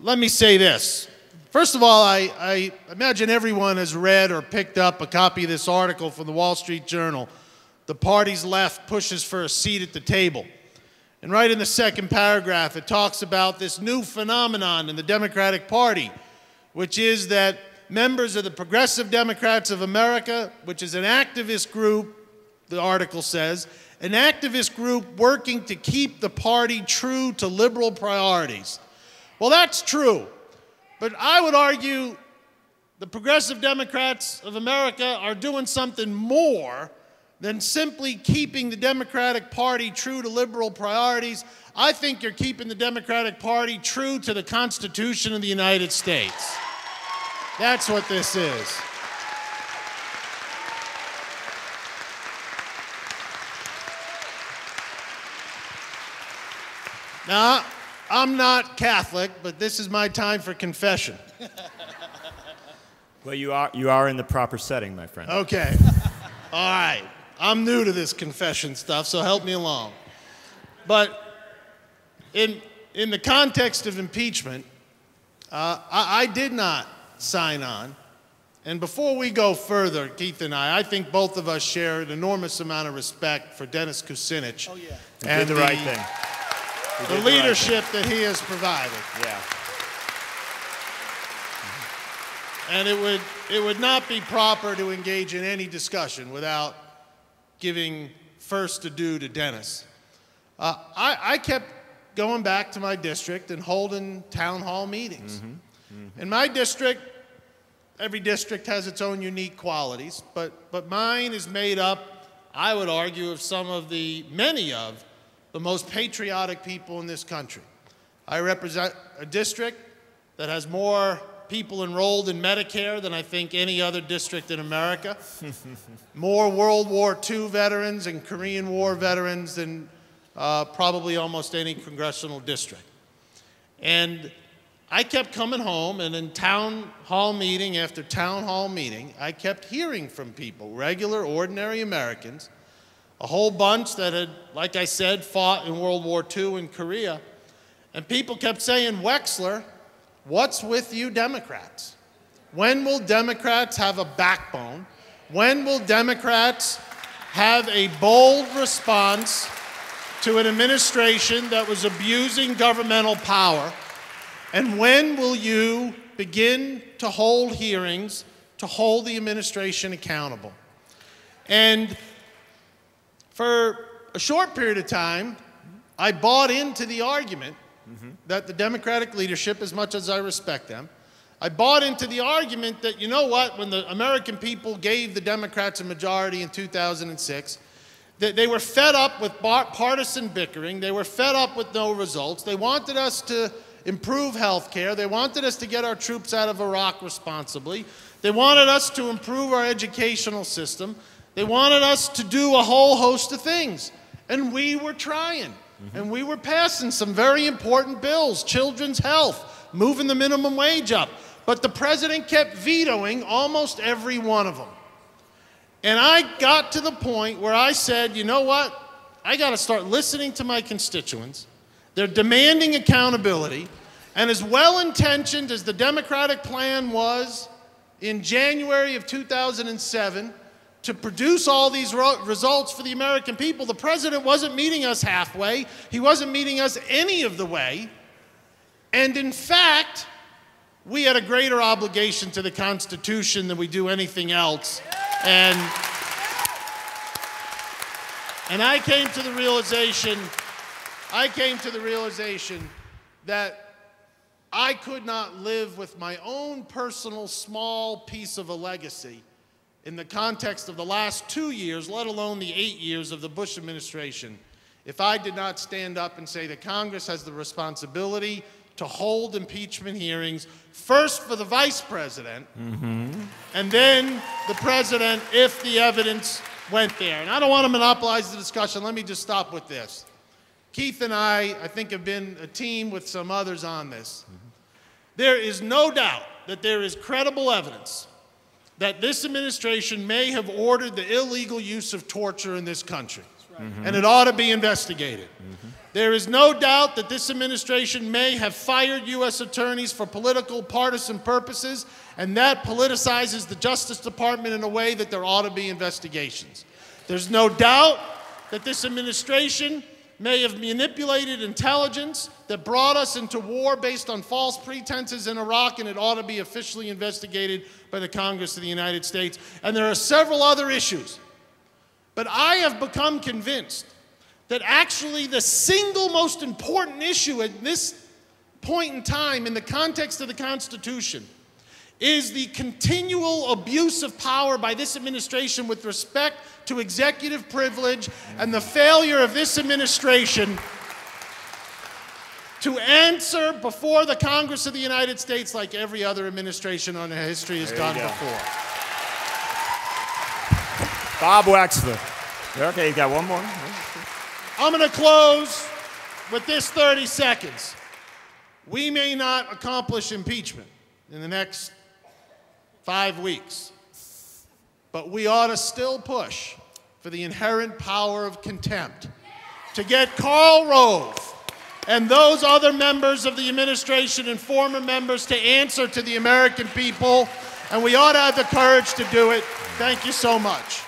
let me say this. First of all, I, I imagine everyone has read or picked up a copy of this article from the Wall Street Journal. The party's left pushes for a seat at the table. And right in the second paragraph, it talks about this new phenomenon in the Democratic Party, which is that members of the Progressive Democrats of America, which is an activist group, the article says, an activist group working to keep the party true to liberal priorities. Well, that's true. But I would argue the Progressive Democrats of America are doing something more than simply keeping the Democratic Party true to liberal priorities. I think you're keeping the Democratic Party true to the Constitution of the United States. That's what this is. Now, I'm not Catholic, but this is my time for confession. Well, you are, you are in the proper setting, my friend. Okay. All right. I'm new to this confession stuff, so help me along. But in, in the context of impeachment, uh, I, I did not sign on. And before we go further, Keith and I, I think both of us share an enormous amount of respect for Dennis Kucinich. Oh, yeah. You and did the right thing. The right leadership that he has provided. Yeah. And it would, it would not be proper to engage in any discussion without giving first due to Dennis. Uh, I, I kept going back to my district and holding town hall meetings. In my district, every district has its own unique qualities, but, but mine is made up, I would argue, of some of the many of the most patriotic people in this country. I represent a district that has more people enrolled in Medicare than I think any other district in America. more World War II veterans and Korean War veterans than uh, probably almost any congressional district. And I kept coming home, and in town hall meeting after town hall meeting, I kept hearing from people, regular, ordinary Americans, a whole bunch that had, like I said, fought in World War II in Korea. And people kept saying, Wexler, what's with you Democrats? When will Democrats have a backbone? When will Democrats have a bold response to an administration that was abusing governmental power? And when will you begin to hold hearings to hold the administration accountable? And for a short period of time, I bought into the argument mm-hmm. that the Democratic leadership, as much as I respect them, I bought into the argument that, you know what, when the American people gave the Democrats a majority in 2006, that they were fed up with partisan bickering, they were fed up with no results, they wanted us to improve health care, they wanted us to get our troops out of Iraq responsibly, they wanted us to improve our educational system, they wanted us to do a whole host of things. And we were trying. Mm-hmm. And we were passing some very important bills children's health, moving the minimum wage up. But the president kept vetoing almost every one of them. And I got to the point where I said, you know what? I got to start listening to my constituents. They're demanding accountability. And as well intentioned as the Democratic plan was in January of 2007 to produce all these results for the American people, the president wasn't meeting us halfway. He wasn't meeting us any of the way. And in fact, we had a greater obligation to the Constitution than we do anything else. And, and I came to the realization, I came to the realization that I could not live with my own personal small piece of a legacy in the context of the last two years, let alone the eight years of the Bush administration, if I did not stand up and say that Congress has the responsibility to hold impeachment hearings, first for the vice president, mm-hmm. and then the president if the evidence went there. And I don't want to monopolize the discussion. Let me just stop with this. Keith and I, I think, have been a team with some others on this. Mm-hmm. There is no doubt that there is credible evidence that this administration may have ordered the illegal use of torture in this country. Mm-hmm. and it ought to be investigated. Mm-hmm. There is no doubt that this administration may have fired U.S. attorneys for political, partisan purposes, and that politicizes the Justice Department in a way that there ought to be investigations. There's no doubt that this administration may have manipulated intelligence that brought us into war based on false pretenses in Iraq, and it ought to be officially investigated by the Congress of the United States. And there are several other issues. But I have become convinced that actually the single most important issue at this point in time in the context of the Constitution is the continual abuse of power by this administration with respect to executive privilege and the failure of this administration to answer before the Congress of the United States like every other administration on history has done before. Bob Wexler. Okay, you got one more. I'm going to close with this 30 seconds. We may not accomplish impeachment in the next five weeks, but we ought to still push for the inherent power of contempt to get Karl Rove and those other members of the administration and former members to answer to the American people, and we ought to have the courage to do it. Thank you so much.